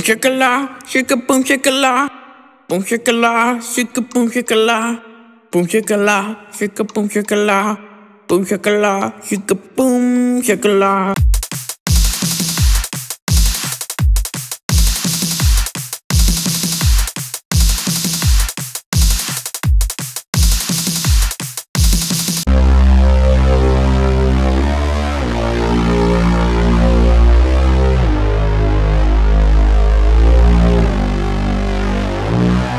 shakala, shaka boom shakala, boom shakala, shaka boom shakala, boom shakala, shaka boom shakala, boom shakala, shaka boom shakala.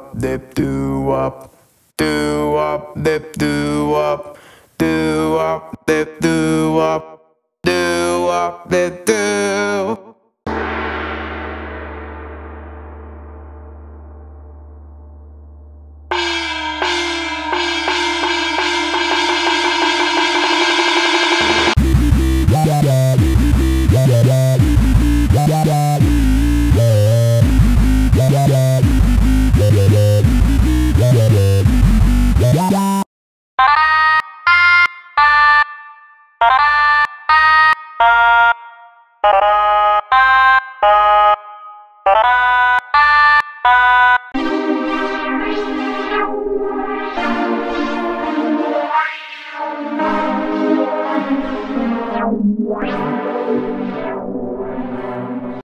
up, dip, do up, do up, dip, do up, do up, dip, do up, do up, dip, do. Wow.